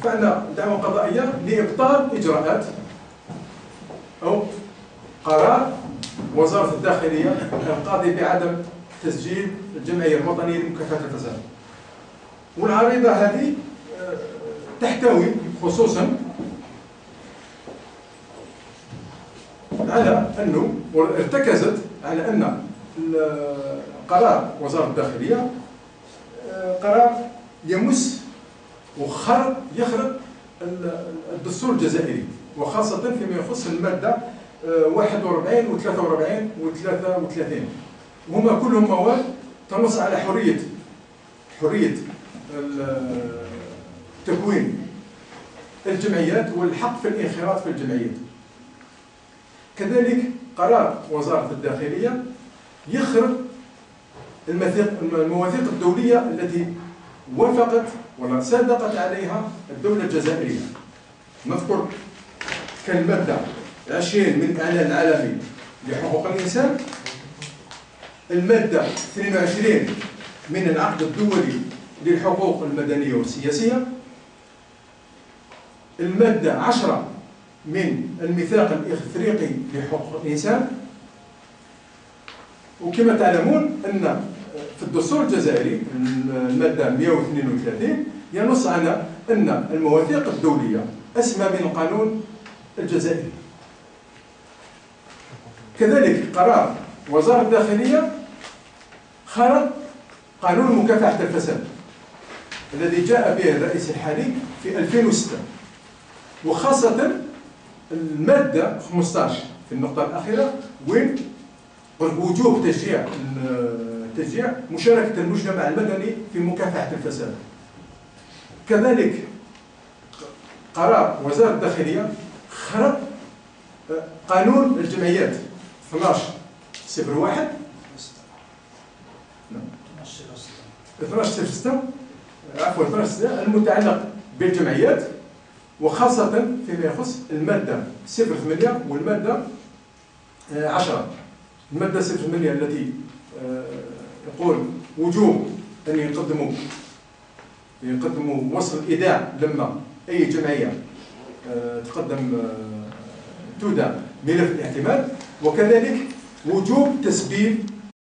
رفعنا دعوى قضائية لإبطال إجراءات. أو قرار وزارة الداخلية القاضي بعدم تسجيل الجمعية الوطنية لمكافحة الفساد. والعريضة هذه آه، تحتوي خصوصا على أنه ارتكزت على أن قرار وزارة الداخلية آه، قرار يمس وخرق يخرق الدستور الجزائري وخاصة فيما يخص المادة 41 و 43 و 33 وهما كلهم مواد تنص على حرية حرية تكوين الجمعيات والحق في الانخراط في الجمعيات. كذلك قرار وزارة الداخلية يخرج المواثيق الدولية التي وافقت ولا صدقت عليها الدولة الجزائرية. نذكر كالمادة 20 من الاعلان العالمي لحقوق الإنسان. المادة 22 من العقد الدولي للحقوق المدنية والسياسية. المادة 10 من الميثاق الإفريقي لحقوق الإنسان. وكما تعلمون أن في الدستور الجزائري المادة 132 ينص على أن المواثيق الدولية أسمى من القانون الجزائري. كذلك قرار وزارة الداخلية خرج قانون مكافحة الفساد الذي جاء به الرئيس الحالي في 2006 وخاصة المادة 15 في النقطة الأخيرة وين وجوب تشجيع تشجيع مشاركة المجتمع المدني في مكافحة الفساد. كذلك قرار وزارة الداخلية خرق قانون الجمعيات. 12 صفر واحد. 12 صفر 6 عفوا 12 6 المتعلق بالجمعيات وخاصة فيما يخص المادة 08 والمادة 10 المادة 08 التي آه، يقول وجوب أن يقدموا يقدموا وصل الإيداع لما أي جمعية آه، تقدم آه، تودع ملف الاعتماد وكذلك وجوب تسبيل